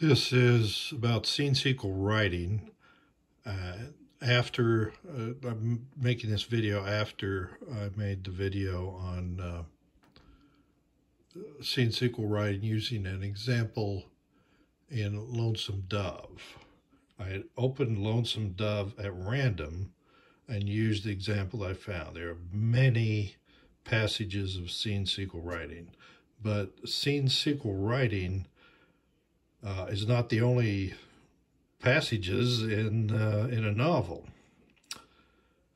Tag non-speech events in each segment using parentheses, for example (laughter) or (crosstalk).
This is about scene sequel writing. Uh, after uh, I'm making this video after I made the video on uh, scene sequel writing using an example in Lonesome Dove. I opened Lonesome Dove at random and used the example I found. There are many passages of scene sequel writing, but scene sequel writing uh, is not the only passages in uh, in a novel.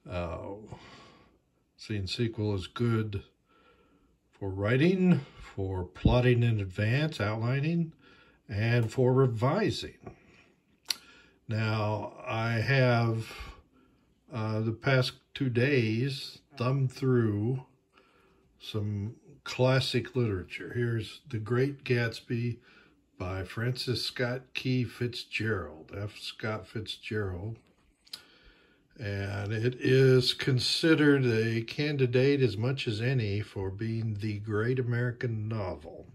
Uh, scene sequel is good for writing, for plotting in advance, outlining, and for revising. Now, I have uh, the past two days thumbed through some classic literature. Here's The Great Gatsby by Francis Scott Key Fitzgerald, F. Scott Fitzgerald. And it is considered a candidate as much as any for being the great American novel.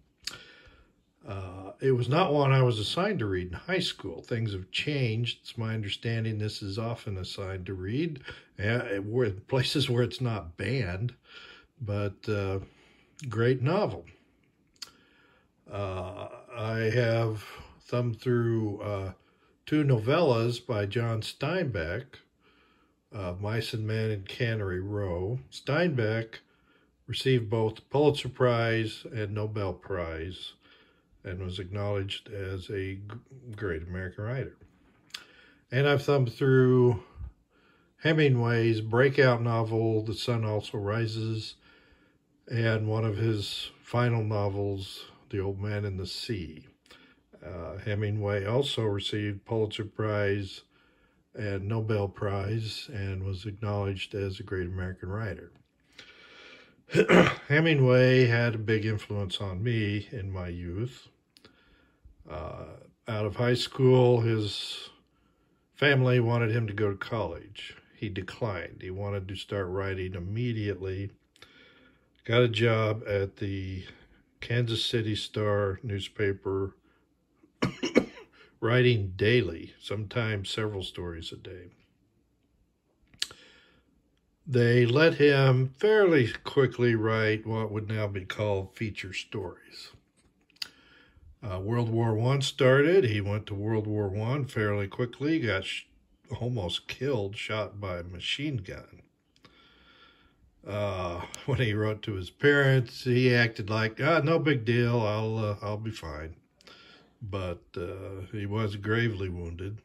Uh, it was not one I was assigned to read in high school. Things have changed. It's my understanding this is often assigned to read, uh, places where it's not banned, but uh, great novel. Uh, Have thumbed through uh, two novellas by John Steinbeck, uh, Mice and Men and Cannery Row. Steinbeck received both Pulitzer Prize and Nobel Prize and was acknowledged as a great American writer. And I've thumbed through Hemingway's breakout novel, The Sun Also Rises, and one of his final novels, The Old Man and the Sea. Uh, Hemingway also received Pulitzer Prize and Nobel Prize and was acknowledged as a great American writer. (clears throat) Hemingway had a big influence on me in my youth. Uh, out of high school, his family wanted him to go to college. He declined. He wanted to start writing immediately. Got a job at the Kansas City Star newspaper, (coughs) writing daily, sometimes several stories a day. They let him fairly quickly write what would now be called feature stories. Uh, World War One started. He went to World War One fairly quickly. Got almost killed, shot by a machine gun. Uh, (laughs) when he wrote to his parents, he acted like, ah, no big deal. I'll uh, I'll be fine. But uh, he was gravely wounded,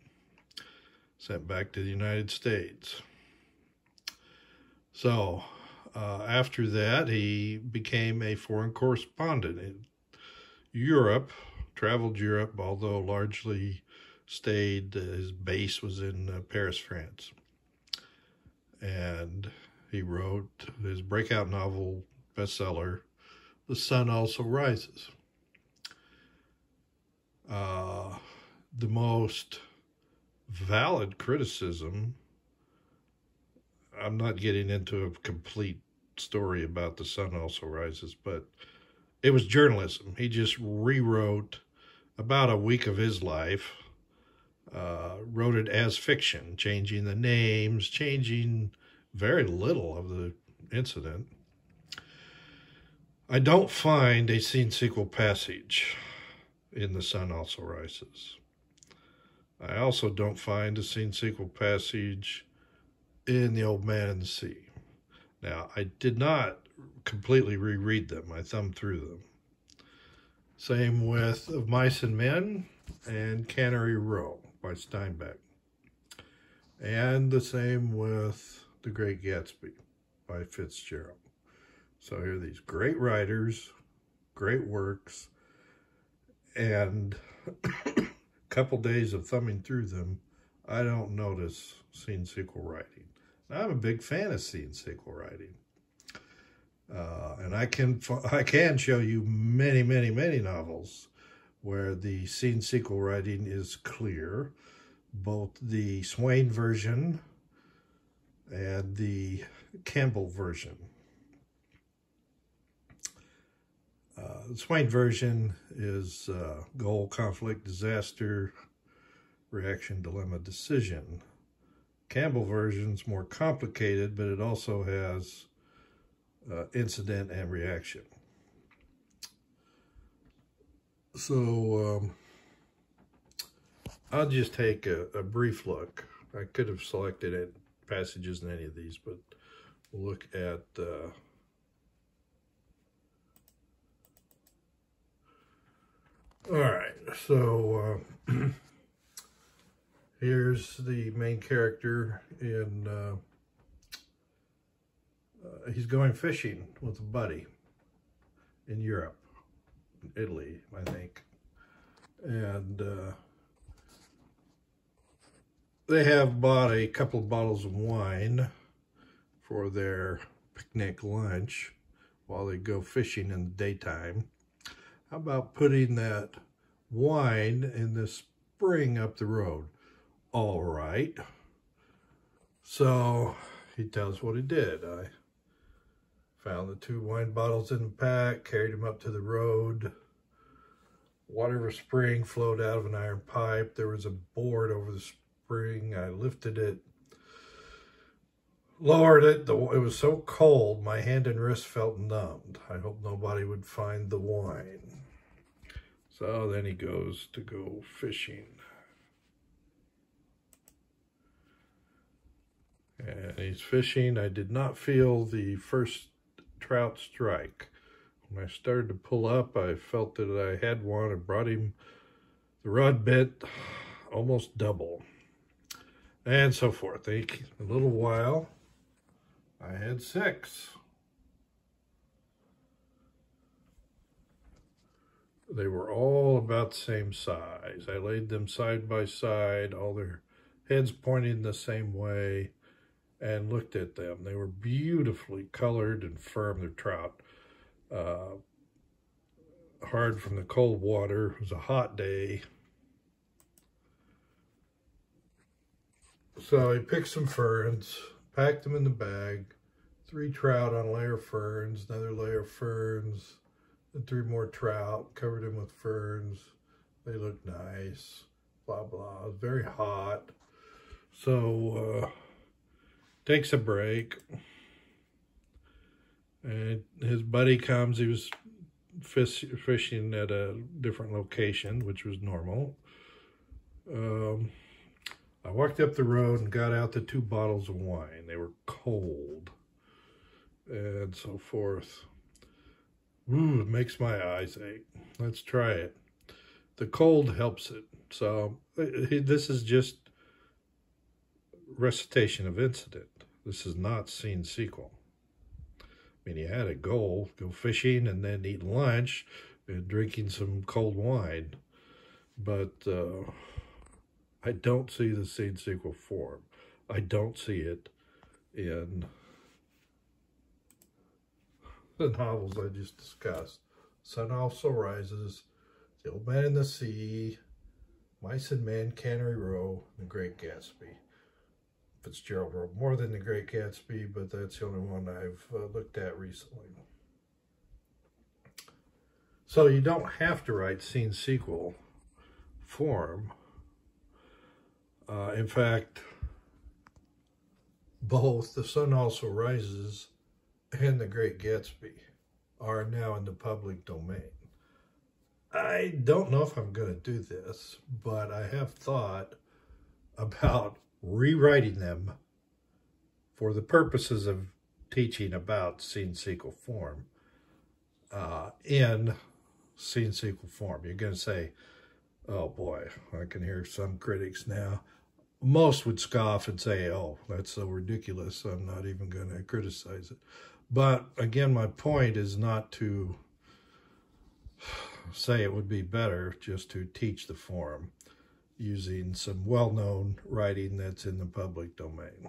sent back to the United States. So uh, after that, he became a foreign correspondent in Europe, traveled Europe, although largely stayed, uh, his base was in uh, Paris, France. And he wrote his breakout novel bestseller, The Sun Also Rises. Uh, the most valid criticism I'm not getting into a complete story about The Sun Also Rises, but it was journalism. He just rewrote about a week of his life, uh, wrote it as fiction, changing the names, changing very little of the incident. I don't find a scene sequel passage in The Sun Also Rises. I also don't find a scene sequel passage in The Old Man and the Sea. Now, I did not completely reread them. I thumbed through them. Same with Of Mice and Men and Cannery Row by Steinbeck. And the same with The Great Gatsby by Fitzgerald. So here are these great writers, great works, and a (coughs) couple days of thumbing through them, I don't notice scene sequel writing. I'm a big fan of scene sequel writing. Uh, and I can I can show you many, many, many novels where the scene sequel writing is clear. Both the Swain version and the Campbell version. The Swain version is uh, goal, conflict, disaster, reaction, dilemma, decision. Campbell version's more complicated, but it also has uh, incident and reaction. So um, I'll just take a, a, brief look. I could have selected passages in any of these, but we'll look at uh, All right, so uh, (clears throat) here's the main character in, uh, uh, he's going fishing with a buddy in Europe, Italy, I think. And uh, they have bought a couple of bottles of wine for their picnic lunch while they go fishing in the daytime. How about putting that wine in the spring up the road? All right. So he tells what he did. I found the two wine bottles in the pack, carried them up to the road. A spring flowed out of an iron pipe. There was a board over the spring. I lifted it, lowered it. The, it was so cold, my hand and wrist felt numbed. I hope nobody would find the wine. So then he goes to go fishing. And he's fishing. I did not feel the first trout strike. When I started to pull up, I felt that I had one. I brought him the rod bit almost double. And so forth. A little while, I had six. They were all about the same size. I laid them side by side, all their heads pointing the same way, and looked at them. They were beautifully colored and firm, They're trout. Uh, hard from the cold water. It was a hot day. So I picked some ferns, packed them in the bag, three trout on a layer of ferns, another layer of ferns, three more trout, covered them with ferns. They look nice, blah, blah. It's very hot. So, uh, takes a break. And his buddy comes. He was fish, fishing at a different location, which was normal. Um, I walked up the road and got out the two bottles of wine. They were cold and so forth. Ooh, it makes my eyes ache. Let's try it. The cold helps it. So this is just recitation of incident. This is not scene sequel. I mean, he had a goal, go fishing and then eat lunch and drinking some cold wine. But uh, I don't see the scene sequel form. I don't see it in the novels I just discussed. Sun Also Rises, The Old Man in the Sea, Mice and Men, Cannery Row, The Great Gatsby. Fitzgerald wrote more than The Great Gatsby, but that's the only one I've uh, looked at recently. So you don't have to write scene sequel form. Uh, in fact, both The Sun Also Rises and The Great Gatsby are now in the public domain. I don't know if I'm going to do this, but I have thought about rewriting them for the purposes of teaching about scene sequel form uh, in scene sequel form. You're going to say, oh boy, I can hear some critics now. Most would scoff and say, oh, that's so ridiculous. I'm not even going to criticize it. But again, my point is not to say it would be better just to teach the form using some well-known writing that's in the public domain.